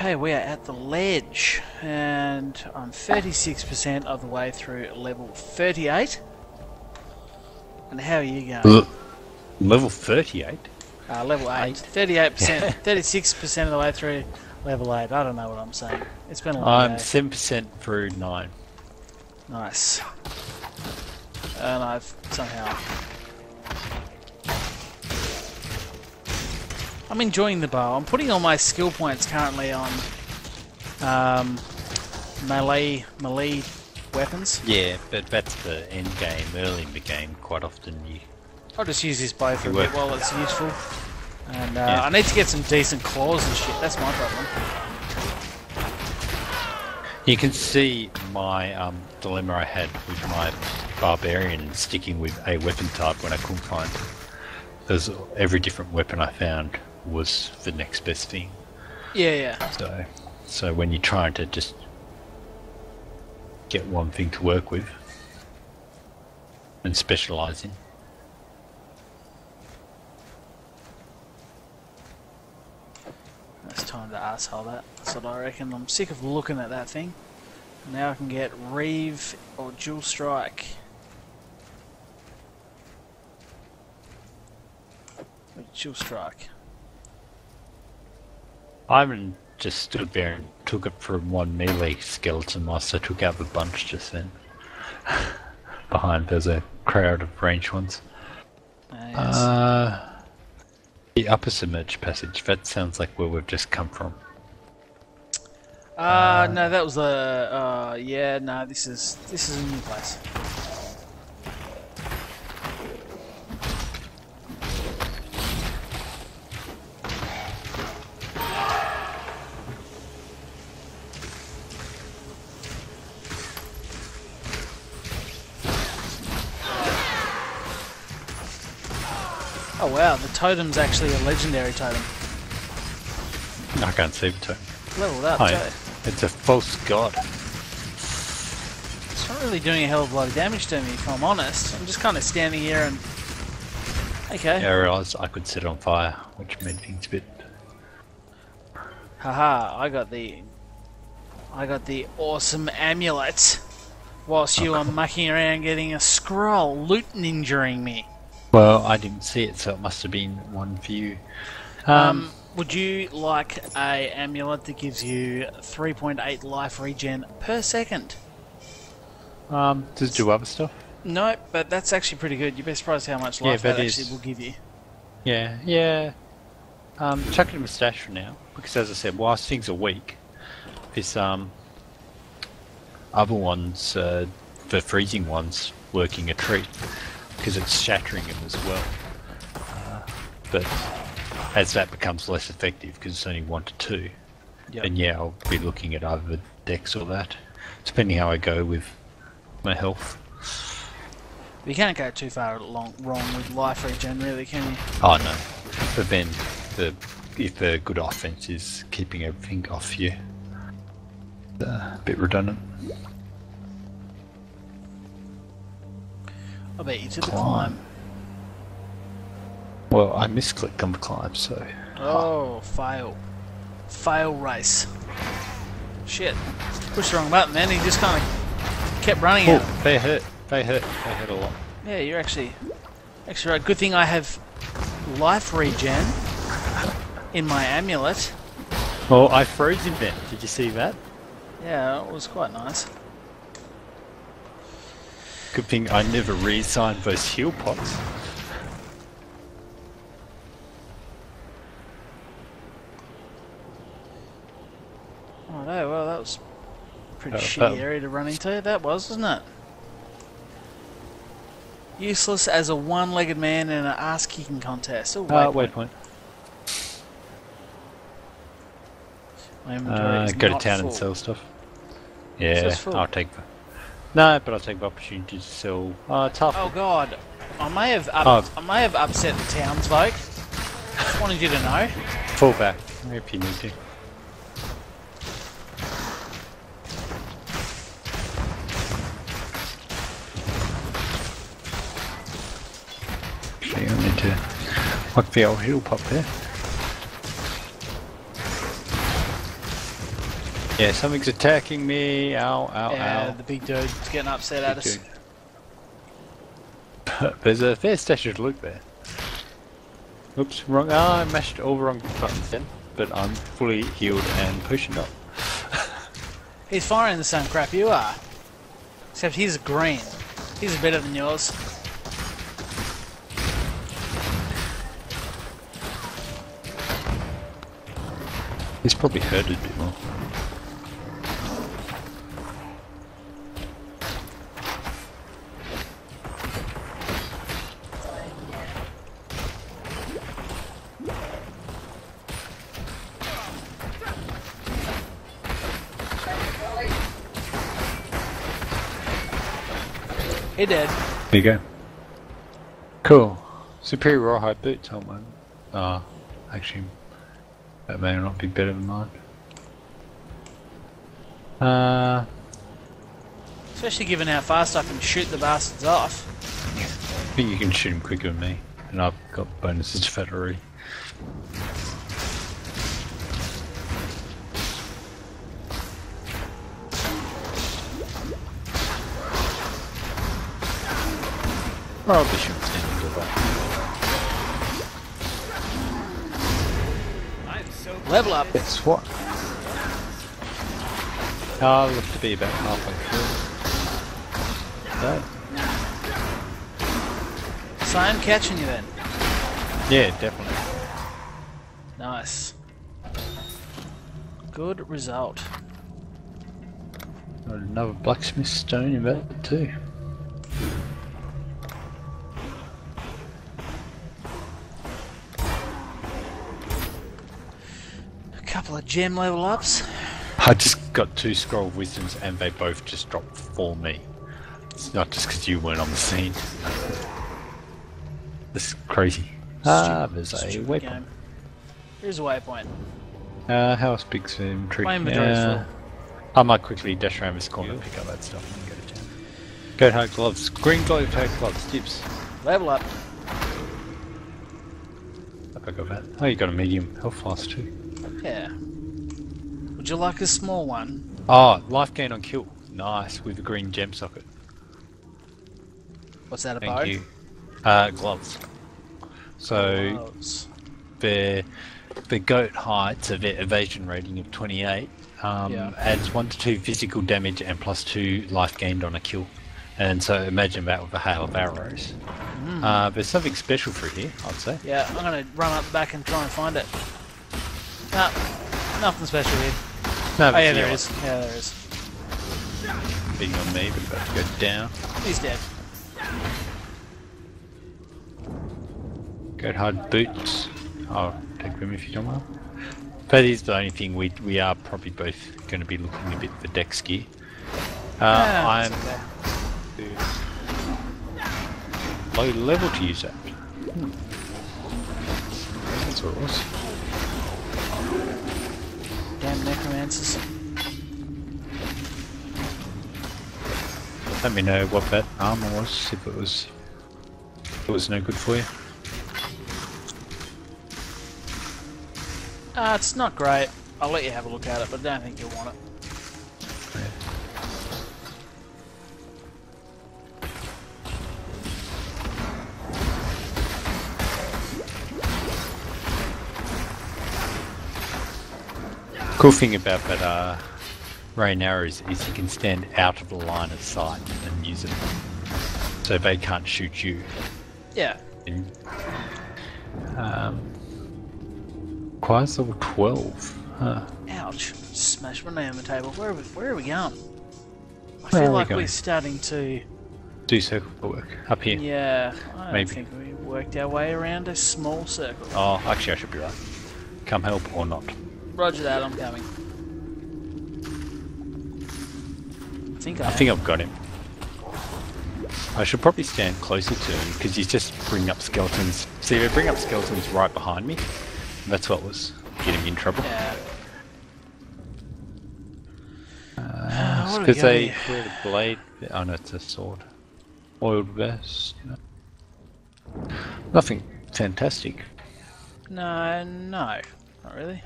Okay, we are at the ledge, and I'm 36% of the way through level 38. And how are you going? L- level 38? Uh, level 8. 38%, 36% of the way through level 8. I don't know what I'm saying. It's been a long time. I'm day. 7% through 9. Nice. And I've somehow. I'm enjoying the bow. I'm putting all my skill points currently on um, melee melee weapons. Yeah, but that's the end game. Early in the game, quite often you. I'll just use this bow for a bit while it's useful. And uh, Yeah. I need to get some decent claws and shit. That's my problem. You can see my um, dilemma I had with my barbarian sticking with a weapon type when I couldn't find. There's every different weapon I found was the next best thing. Yeah, yeah. So, so when you're trying to just get one thing to work with and specialize in, It's time to asshole that. That's what I reckon. I'm sick of looking at that thing. Now I can get Reave or Dual Strike. Dual Strike. Ivan just stood there and took it from one melee skeleton whilst I took out the bunch just then. Behind there's a crowd of ranged ones. Uh, yes. Uh, the upper submerged passage, that sounds like where we've just come from. Uh, no, that was the. Uh, yeah, no, this is this is a new place. Oh wow, the totem's actually a legendary totem. I can't see the totem. Leveled up, Hi. too. It's a false god. It's not really doing a hell of a lot of damage to me, if I'm honest. I'm just kind of standing here and. Okay. I realised I could set it on fire, which made things a bit. Haha, I got the. I got the awesome amulet. Whilst you Oh, are mucking around getting a scroll, loot injuring me. Well, I didn't see it, so it must have been one view. Um, Um, would you like a amulet that gives you 3.8 life regen per second? um, does it do other stuff? No, but that's actually pretty good. You'd be surprised how much Yeah, life that that actually is. will give you. Yeah, yeah. Um, chuck it in my stash for now, because as I said, whilst things are weak, this um, other ones, uh, the freezing ones, working a treat, because it's shattering him as well. Uh, but as that becomes less effective, because it's only one to two, Yep. then yeah, I'll be looking at either dex or that, depending how I go with my health. You can't go too far along, wrong with life regen, really, can you? Oh no, but then the if a good offense is keeping everything off you, uh, a bit redundant. I bet you to the Climb. climb. Well, I misclicked on the climb, so Oh, fail. Fail race. Shit. Pushed the wrong button then, he just kind of kept running out. oh, they hurt. They hurt. They hurt a lot. Yeah, you're actually... Actually right. Good thing I have life regen in my amulet. Well, I froze him then. Did you see that? Yeah, it was quite nice. Good thing I never reassigned those heal pots. Oh no, well that was a pretty Uh, shitty that- area to run into. That was, wasn't it? Useless as a one-legged man in an ass-kicking contest. Oh, Uh, waypoint. My inventory Uh, go to town full. and sell stuff. Yeah. I'll take the. No, but I'll take the opportunity to sell. Uh, tough. Oh god, I may have up, Oh. I may have upset the townsfolk. Just wanted you to know. Fall back if you need to. Actually, I need to whack the old hill pop there. Yeah, something's attacking me. Ow, ow, yeah, ow. the big dude's getting upset at Big us. dude. There's a fair stash of loot there. Oops, wrong. Ah, I mashed all the wrong buttons then. But I'm fully healed and potioned up. He's firing the same crap you are. Except he's green. He's better than yours. He's probably hurt a bit more. He did. There you go. Cool. Superior rawhide boots, oh man. Ah, actually, that may not be better than mine. Uh, Especially given how fast I can shoot the bastards off. I think you can shoot them quicker than me, and I've got bonuses for that Probably shouldn't stand into that. Level up. It's what? Ah, I'll look to be about half halfway through. No. So I'm catching you then. Yeah, definitely. Nice. Good result. Got another blacksmith stone in that too. Gem level ups. I just got two scroll of wisdoms and they both just dropped for me. It's not just because you weren't on the scene. This is crazy. Ah, there's a Stupid weapon. game. Here's a waypoint. Uh, house big zoom trick. My inventory's Yeah. I might quickly dash around this corner and pick up that stuff and go to town. Goat hide gloves. Green goat hide gloves. Dips. Level up. Hope I got that. Oh, you got a medium health flask too. Yeah. Would you like a small one? Oh, life gain on kill. Nice, with a green gem socket. What's that about? Thank you. Uh, gloves. So Gloves. their the goat heights of evasion rating of 28 um, Yeah. adds 1 to 2 physical damage and plus 2 life gained on a kill. And so imagine that with a hail of arrows. Mm. Uh, there's something special for here, I'd say. Yeah, I'm gonna run up back and try and find it. No, nothing special here. No, Oh yeah, but there yeah, is. Yeah, there is. Being on me, but about to go down. He's dead. Goat hard boots. I'll take them if you don't mind. That is the only thing we we are probably both going to be looking a bit for dex gear. Uh, Ah, I'm okay. low level to use that. That's what it was. Necromancers. Let me know what that armor was, if it was if it was no good for you. Uh, it's not great. I'll let you have a look at it, but I don't think you'll want it. Cool thing about that uh, rain arrows is you can stand out of the line of sight and use it, so they can't shoot you. Yeah. And, um, Requires level 12. Huh. Ouch. Smash my name on the table. Where are we, where are we going? I feel are we like we're starting to. Do circle work. Up here. Yeah, I Maybe. think we worked our way around a small circle. Oh, actually I should be right. Come help or not. Roger that, I'm coming. I think I, I think I've got him. I should probably stand closer to him because he's just bringing up skeletons. See, they bring up skeletons right behind me. That's what was getting me in trouble. Yeah. Uh, what Because they wear the blade. Oh no, it's a sword. Oiled vest. Know. Nothing fantastic. No, no, not really.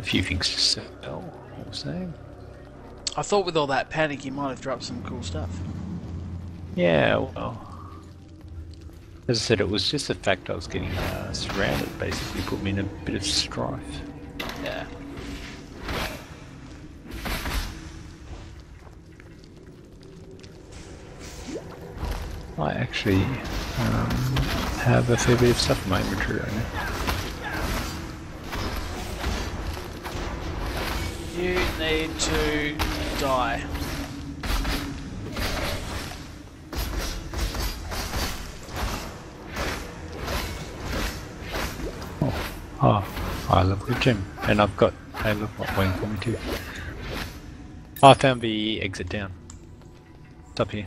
A few things to sell. All the same. I thought with all that panic you might have dropped some cool stuff. Yeah, well. As I said, it was just the fact I was getting uh, surrounded basically put me in a bit of strife. Yeah. I actually um, have a fair bit of stuff in my inventory right now. Need to die. Oh, ah, I love the gym. And I've got I love what waiting for me too. Ah, I found the exit down. It's up here.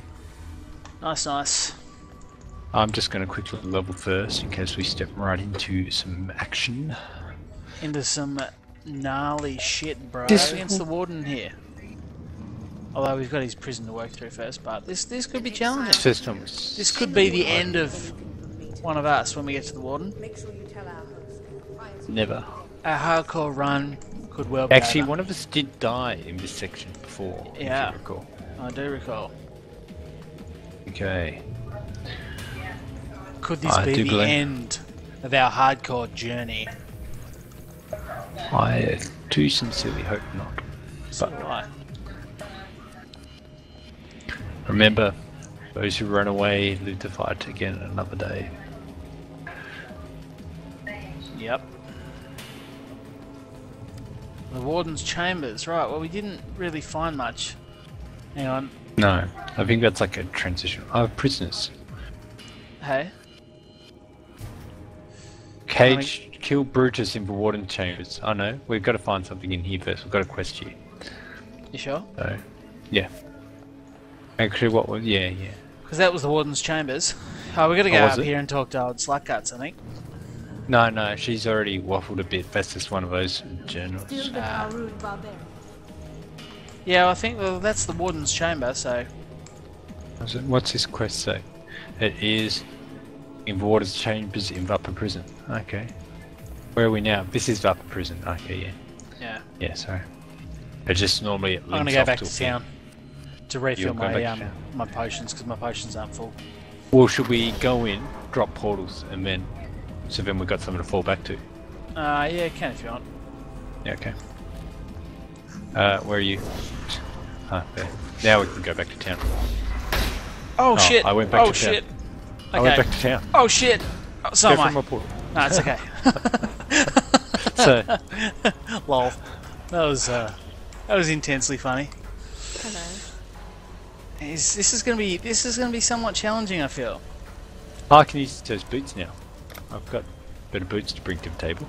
Nice, nice. I'm just going to quickly level first in case we step right into some action. Into some gnarly shit, bro. This- Against the warden here. Although we've got his prison to work through first, but this this could be challenging. First time was This could be the end of one of us when we get to the warden. Make sure you tell our host. Ryan's never. A hardcore run could well be Actually, over. one of us did die in this section before. if you Yeah. recall. I do recall. Okay. Could this I be the believe- end of our hardcore journey? I do sincerely hope not. Do I. Remember, those who run away live to fight again another day. Yep. The warden's chambers, right? Well, we didn't really find much. Hang on. No, I think that's like a transition. Oh, prisoners. Hey, Cage, kill Brutus in the warden chambers. Oh know. we've got to find something in here first. We've got to quest you. you sure? So, yeah. Actually, what was? Yeah, yeah. Because that was the warden's chambers. Oh, we got to oh, go Oh, up it? here and talk to old Slutguts, I think. No, no, she's already waffled a bit. That's just one of those journals. still the. Harud barbarian. Yeah, I think well, that's the warden's chamber, so What's it- What's this quest say? It is in the warden's Chambers in Vapa Prison. Okay. Where are we now? This is Vapa Prison. Okay, yeah. yeah. Yeah, sorry. It just normally it I'm gonna go back to to town to refill my um, my potions because my potions aren't full. Well, should we go in, drop portals, and then so then we've got something to fall back to? Uh, yeah, can if you want. Yeah, okay. Uh, where are you? Ah, there. Now we can go back to town. Oh, Oh, shit! I went back oh to town. shit! I went back to town. Oh shit! Oh, so go am I. from a portal. No, it's okay. So, Lol. That was uh, that was intensely funny. Hello. Is, this is gonna be this is gonna be somewhat challenging. I feel. I can use those boots now. I've got better boots to bring to the table.